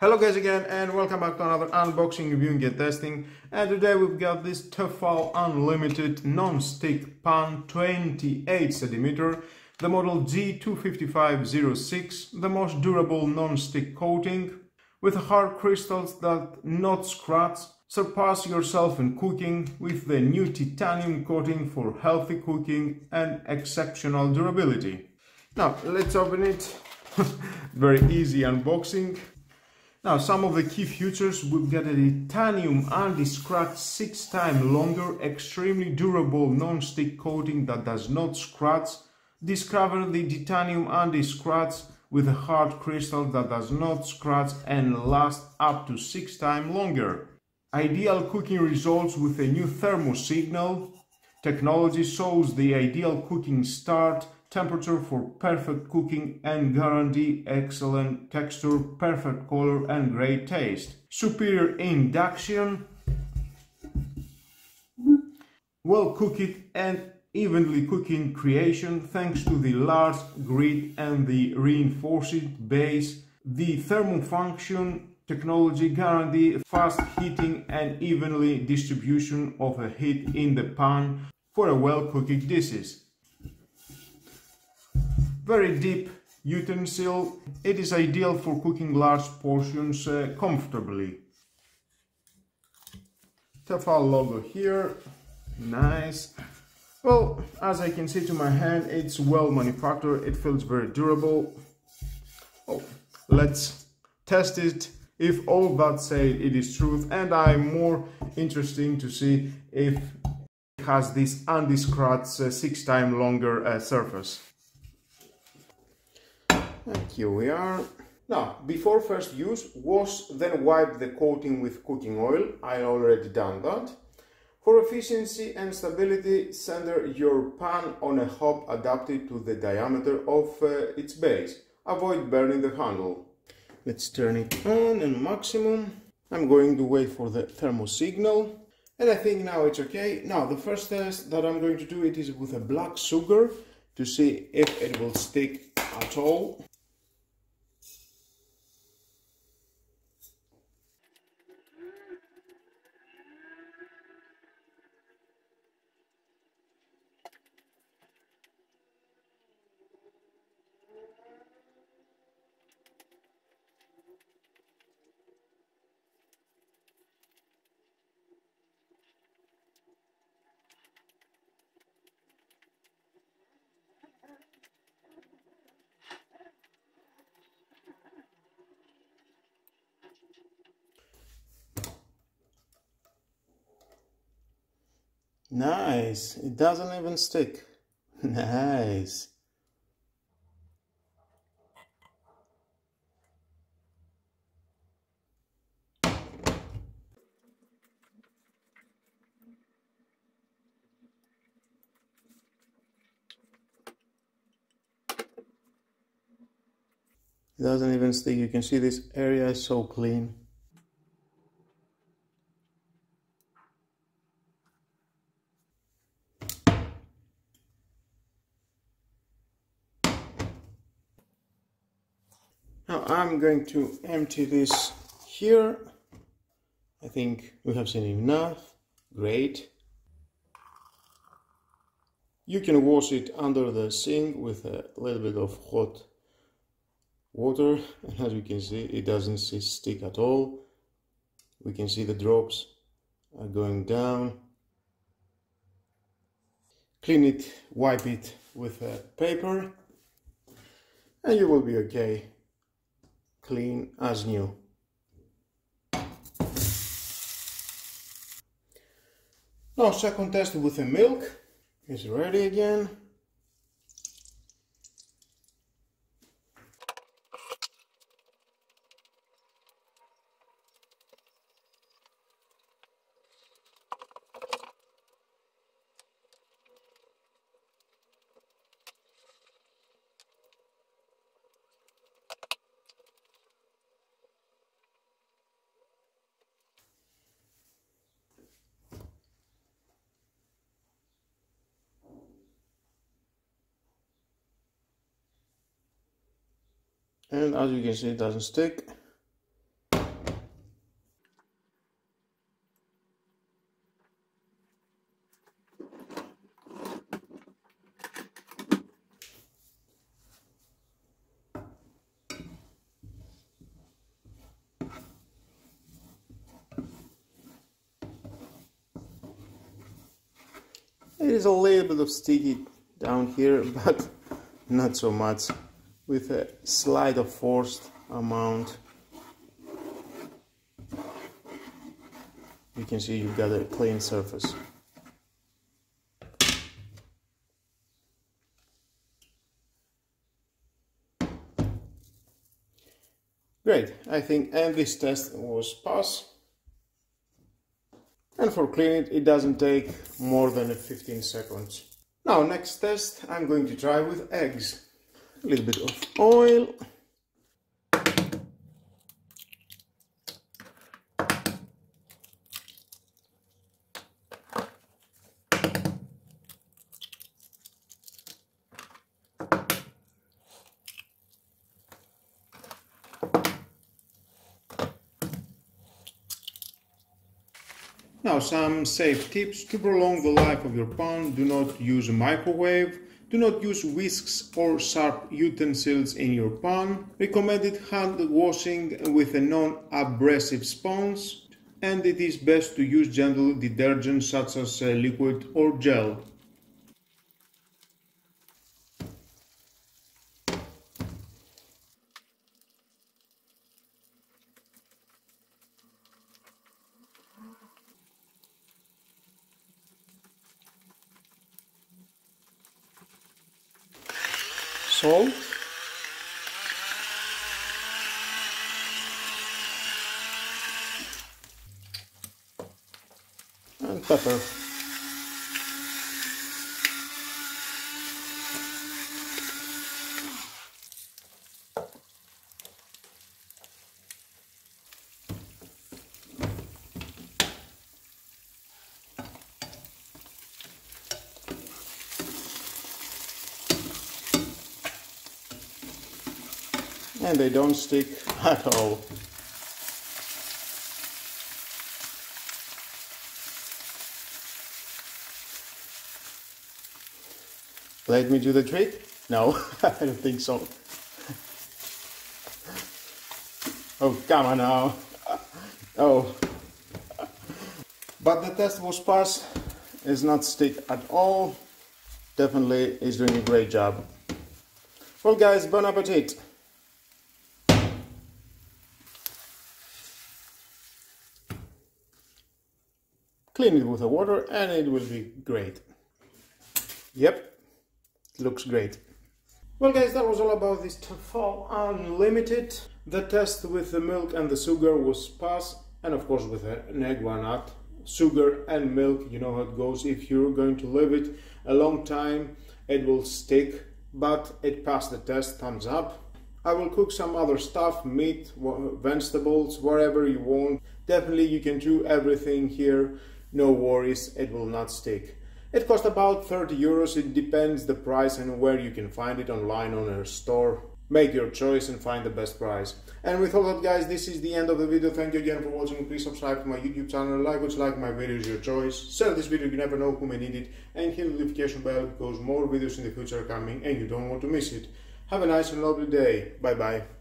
Hello guys again and welcome back to another unboxing, reviewing and testing. And today we've got this Tefal Unlimited non-stick pan 28cm the model G25506 the most durable non-stick coating with hard crystals that not scratch surpass yourself in cooking with the new titanium coating for healthy cooking and exceptional durability. Now let's open it. Very easy unboxing now, some of the key features, we've got a titanium anti-scratch 6 times longer, extremely durable non-stick coating that does not scratch. Discover the titanium anti-scratch with a hard crystal that does not scratch and lasts up to 6 times longer. Ideal cooking results with a new thermo signal. Technology shows the ideal cooking start temperature for perfect cooking and guarantee excellent texture, perfect color and great taste. Superior induction, well cooked and evenly cooking creation thanks to the large grid and the reinforced base. The thermo fusion technology guarantee fast heating and evenly distribution of heat in the pan for a well-cooked dishes very deep utensil. It is ideal for cooking large portions uh, comfortably. Tefal logo here, nice. Well, as I can see to my hand, it's well manufactured, it feels very durable. Oh, let's test it if all that said it is truth and I'm more interesting to see if it has this anti-scratch uh, six time longer uh, surface. And here we are. Now, before first use, wash then wipe the coating with cooking oil. I already done that. For efficiency and stability, center your pan on a hob adapted to the diameter of uh, its base. Avoid burning the handle. Let's turn it on and maximum. I'm going to wait for the thermo signal. And I think now it's okay. Now, the first test that I'm going to do it is with a black sugar to see if it will stick at all. Nice. It doesn't even stick. Nice. It doesn't even stick. You can see this area is so clean. Now I'm going to empty this here. I think we have seen enough. Great. You can wash it under the sink with a little bit of hot water and as you can see it doesn't stick at all. We can see the drops are going down. Clean it, wipe it with a paper and you will be okay clean as new. Now second test with the milk is ready again. and as you can see it doesn't stick There is a little bit of sticky down here, but not so much. With a slight of forced amount. You can see you've got a clean surface. Great, I think and this test was pass. And for cleaning it, it doesn't take more than 15 seconds. Now, next test I'm going to try with eggs. A little bit of oil. Now some safe tips to prolong the life of your pan. Do not use a microwave. Do not use whisks or sharp utensils in your pan. Recommended hand washing with a non-abrasive sponge. And it is best to use gentle detergents such as uh, liquid or gel. Salt and pepper and they don't stick at all. Let me do the trick? No, I don't think so. oh, come on now. Oh. But the test was passed. It's not stick at all. Definitely is doing a great job. Well guys, bon appetit. Clean it with the water and it will be great. Yep, it looks great. Well guys, that was all about this Tefal Unlimited. The test with the milk and the sugar was passed and of course with an egg why not. Sugar and milk, you know how it goes. If you're going to leave it a long time, it will stick, but it passed the test, thumbs up. I will cook some other stuff, meat, vegetables, whatever you want. Definitely you can do everything here no worries, it will not stick. It costs about 30 euros, it depends the price and where you can find it online on a store. Make your choice and find the best price. And with all that guys, this is the end of the video. Thank you again for watching. Please subscribe to my YouTube channel. Like you like my videos, your choice. Share this video, you never know who may need it. And hit the notification bell because more videos in the future are coming and you don't want to miss it. Have a nice and lovely day. Bye bye.